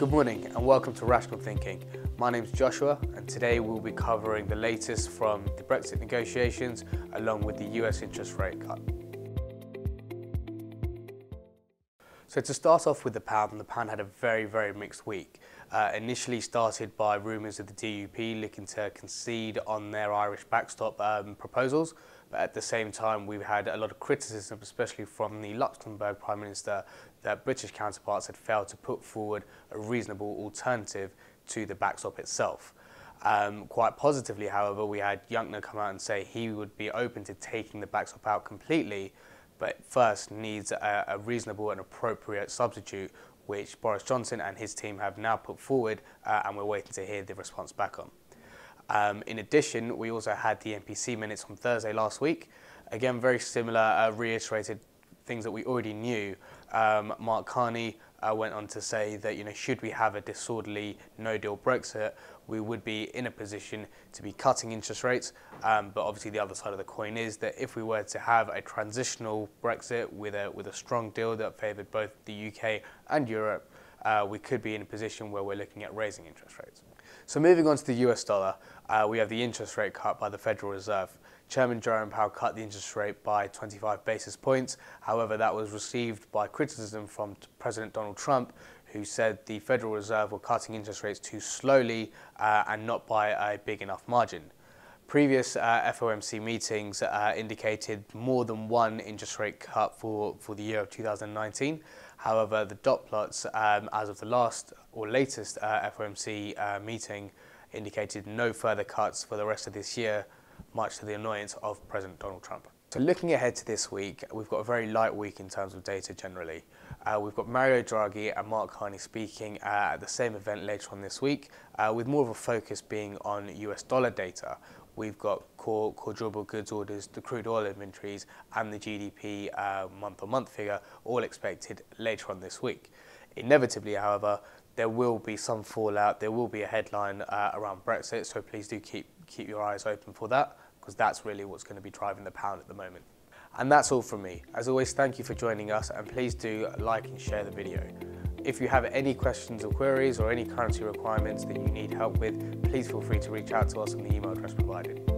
Good morning and welcome to Rational Thinking. My name is Joshua and today we'll be covering the latest from the Brexit negotiations along with the US interest rate cut. So to start off with the pound, the pound had a very, very mixed week. Uh, initially started by rumours of the DUP looking to concede on their Irish backstop um, proposals, but at the same time we've had a lot of criticism, especially from the Luxembourg Prime Minister, that British counterparts had failed to put forward a reasonable alternative to the backstop itself. Um, quite positively, however, we had Juncker come out and say he would be open to taking the backstop out completely, but first needs a, a reasonable and appropriate substitute, which Boris Johnson and his team have now put forward, uh, and we're waiting to hear the response back on. Um, in addition, we also had the MPC minutes on Thursday last week. Again, very similar, uh, reiterated things that we already knew. Um, Mark Carney uh, went on to say that, you know, should we have a disorderly no-deal Brexit, we would be in a position to be cutting interest rates. Um, but obviously, the other side of the coin is that if we were to have a transitional Brexit with a with a strong deal that favoured both the UK and Europe, uh, we could be in a position where we're looking at raising interest rates. So moving on to the US dollar, uh, we have the interest rate cut by the Federal Reserve. Chairman Jerome Powell cut the interest rate by 25 basis points. However, that was received by criticism from President Donald Trump, who said the Federal Reserve were cutting interest rates too slowly uh, and not by a big enough margin. Previous uh, FOMC meetings uh, indicated more than one interest rate cut for, for the year of 2019. However, the dot plots um, as of the last or latest uh, FOMC uh, meeting indicated no further cuts for the rest of this year, much to the annoyance of President Donald Trump. So looking ahead to this week, we've got a very light week in terms of data generally. Uh, we've got Mario Draghi and Mark Carney speaking uh, at the same event later on this week, uh, with more of a focus being on US dollar data. We've got core, core durable goods orders, the crude oil inventories, and the GDP uh, month-on-month figure, all expected later on this week. Inevitably, however, there will be some fallout. There will be a headline uh, around Brexit, so please do keep keep your eyes open for that because that's really what's going to be driving the pound at the moment. And that's all from me. As always, thank you for joining us and please do like and share the video. If you have any questions or queries or any currency requirements that you need help with, please feel free to reach out to us on the email address provided.